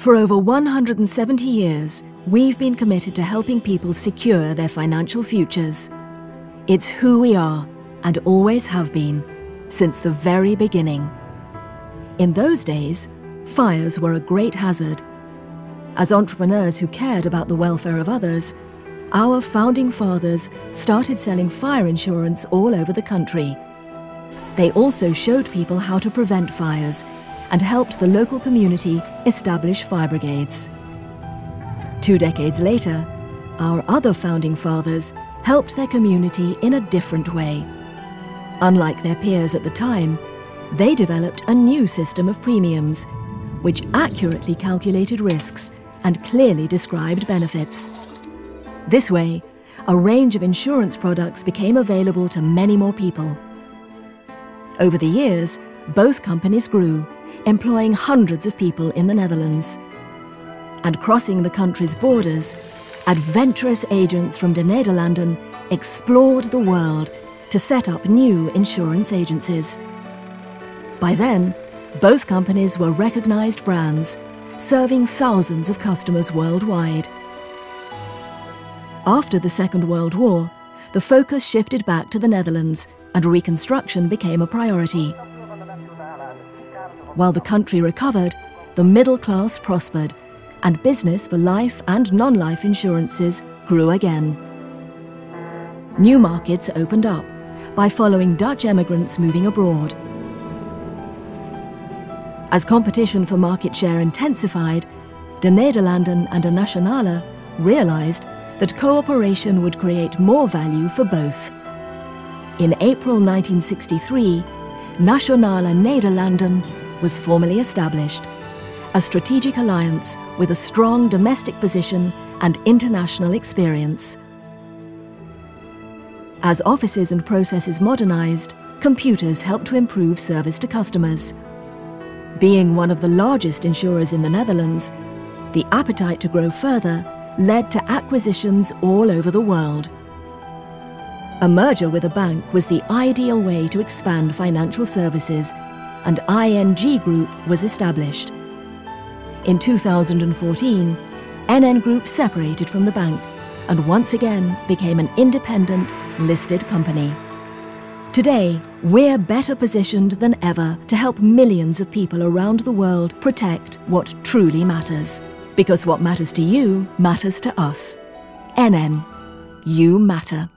For over 170 years, we've been committed to helping people secure their financial futures. It's who we are and always have been since the very beginning. In those days, fires were a great hazard. As entrepreneurs who cared about the welfare of others, our founding fathers started selling fire insurance all over the country. They also showed people how to prevent fires and helped the local community establish fire brigades. Two decades later, our other founding fathers helped their community in a different way. Unlike their peers at the time, they developed a new system of premiums, which accurately calculated risks and clearly described benefits. This way, a range of insurance products became available to many more people. Over the years, both companies grew, employing hundreds of people in the Netherlands. And crossing the country's borders, adventurous agents from De Nederlanden explored the world to set up new insurance agencies. By then, both companies were recognized brands, serving thousands of customers worldwide. After the Second World War, the focus shifted back to the Netherlands and reconstruction became a priority. While the country recovered, the middle class prospered and business for life and non-life insurances grew again. New markets opened up by following Dutch emigrants moving abroad. As competition for market share intensified, De Nederlanden and De Nationale realized that cooperation would create more value for both. In April 1963, Nationale Nederlanden was formally established, a strategic alliance with a strong domestic position and international experience. As offices and processes modernized, computers helped to improve service to customers. Being one of the largest insurers in the Netherlands, the appetite to grow further led to acquisitions all over the world. A merger with a bank was the ideal way to expand financial services, and ING Group was established. In 2014, NN Group separated from the bank and once again became an independent, listed company. Today, we're better positioned than ever to help millions of people around the world protect what truly matters. Because what matters to you matters to us. NN. You matter.